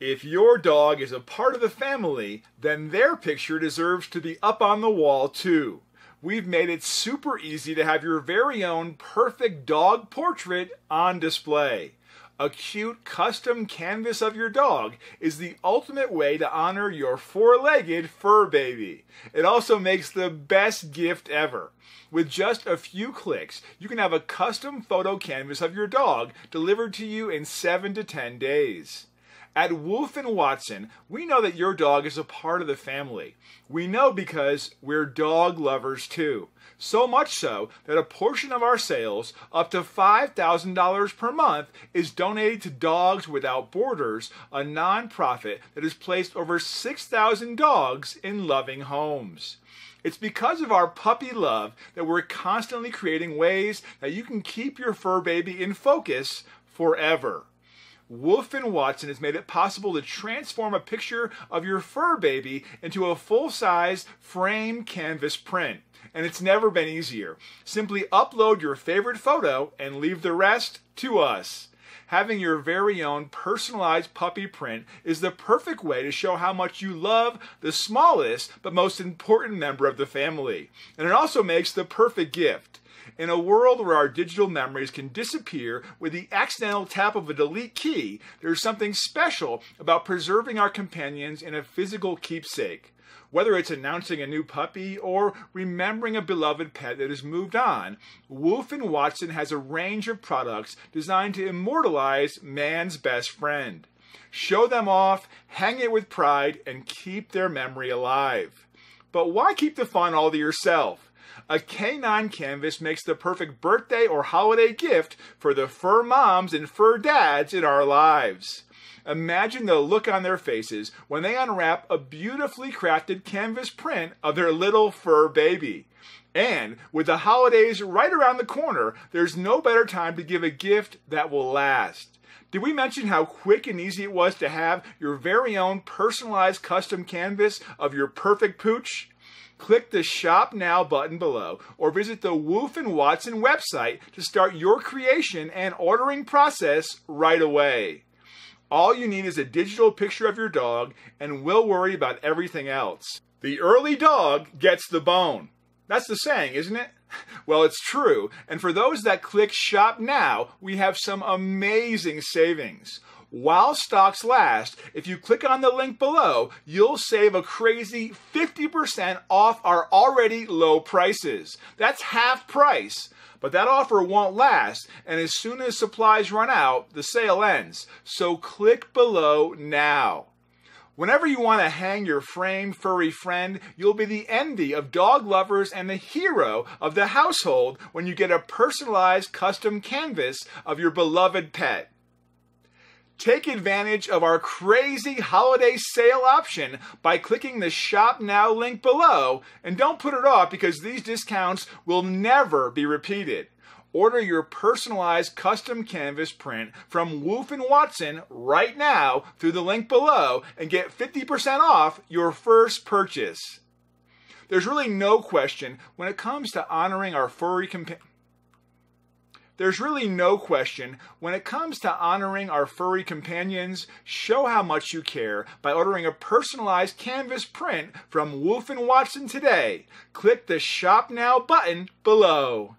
If your dog is a part of the family, then their picture deserves to be up on the wall too. We've made it super easy to have your very own perfect dog portrait on display. A cute custom canvas of your dog is the ultimate way to honor your four-legged fur baby. It also makes the best gift ever. With just a few clicks, you can have a custom photo canvas of your dog delivered to you in 7 to 10 days. At Wolf and Watson, we know that your dog is a part of the family. We know because we're dog lovers too. So much so that a portion of our sales, up to $5,000 per month, is donated to Dogs Without Borders, a nonprofit that has placed over 6,000 dogs in loving homes. It's because of our puppy love that we're constantly creating ways that you can keep your fur baby in focus forever. Wolf and Watson has made it possible to transform a picture of your fur baby into a full-size frame canvas print. And it's never been easier. Simply upload your favorite photo and leave the rest to us. Having your very own personalized puppy print is the perfect way to show how much you love the smallest but most important member of the family. And it also makes the perfect gift. In a world where our digital memories can disappear with the accidental tap of a delete key, there's something special about preserving our companions in a physical keepsake. Whether it's announcing a new puppy or remembering a beloved pet that has moved on, Wolf and Watson has a range of products designed to immortalize man's best friend. Show them off, hang it with pride, and keep their memory alive. But why keep the fun all to yourself? A K9 canvas makes the perfect birthday or holiday gift for the fur moms and fur dads in our lives. Imagine the look on their faces when they unwrap a beautifully crafted canvas print of their little fur baby. And with the holidays right around the corner, there's no better time to give a gift that will last. Did we mention how quick and easy it was to have your very own personalized custom canvas of your perfect pooch? Click the Shop Now button below or visit the Wolf and Watson website to start your creation and ordering process right away. All you need is a digital picture of your dog and we'll worry about everything else. The early dog gets the bone. That's the saying, isn't it? Well, it's true. And for those that click Shop Now, we have some amazing savings. While stocks last, if you click on the link below, you'll save a crazy 50% off our already low prices. That's half price. But that offer won't last, and as soon as supplies run out, the sale ends. So click below now. Whenever you want to hang your framed furry friend, you'll be the envy of dog lovers and the hero of the household when you get a personalized custom canvas of your beloved pet. Take advantage of our crazy holiday sale option by clicking the Shop Now link below and don't put it off because these discounts will never be repeated. Order your personalized custom canvas print from Wolf & Watson right now through the link below and get 50% off your first purchase. There's really no question when it comes to honoring our furry companions there's really no question when it comes to honoring our furry companions, show how much you care by ordering a personalized canvas print from Wolf & Watson today. Click the Shop Now button below.